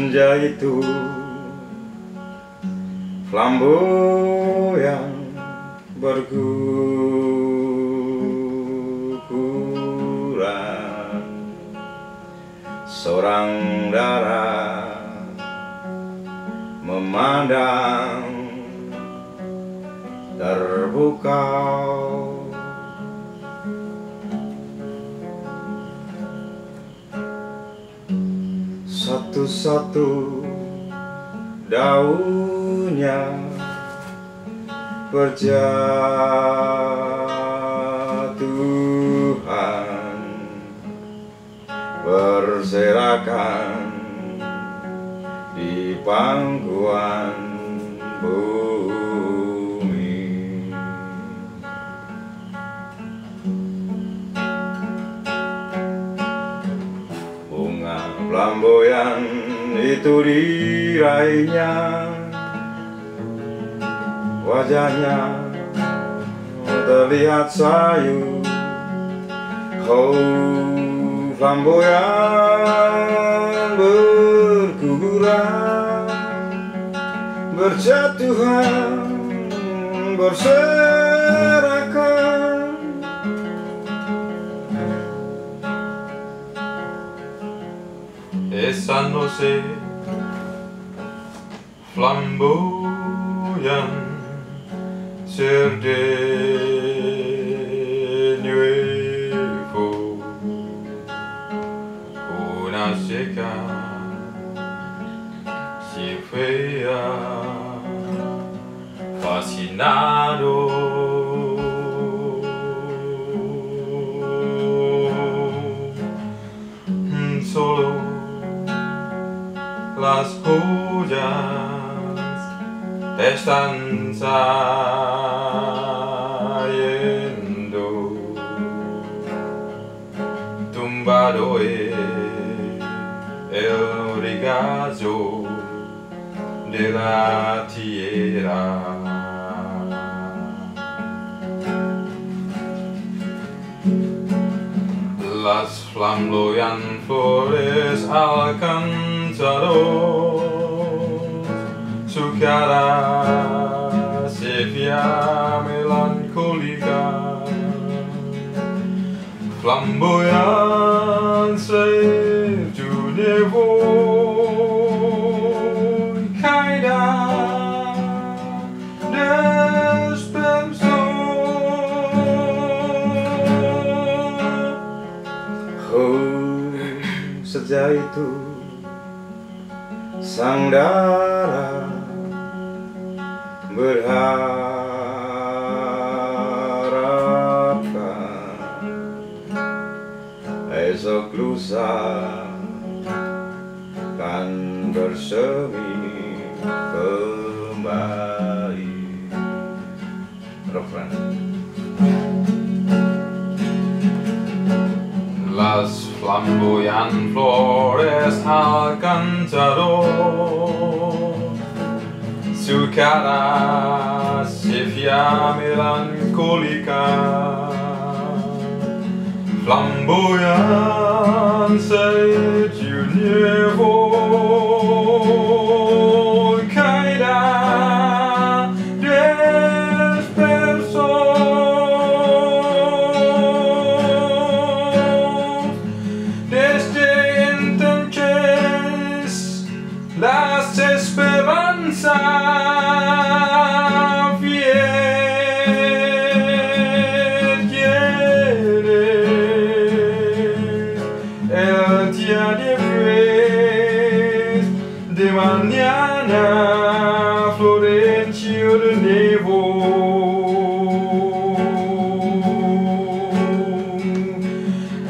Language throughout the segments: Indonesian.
Senja itu. Flamboyan berguguran. Seorang darah memandang terpukau Satu-satu daunnya berjatuhan berserakan di pangkuan bumi flamboyan itu diraihnya wajahnya terlihat sayu. Oh flamboyan berguguran. Berjatuhan berserakan de San José, flamboyant sur des nuées una seca si fea, fascinado. Las joyas están saliendo tumbado el regazo de la tierra. Las flamboyantes flores alcanzaron su cara sepia melancólica flamboyance tu nevo. Caída despertó Oh sejak itu sang darah berharapkan esok lusa kan bersemi kembali. Refrain flamboyant flores al cantador su cara cefia melancólica flamboyant. Esperanzas fiel. Quiere. El día después de mañana florencio de nuevo.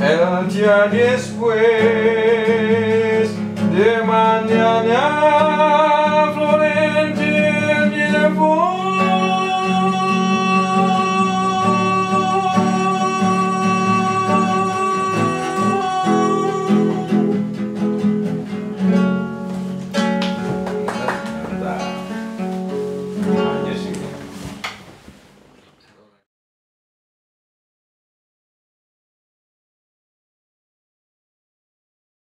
El día después. de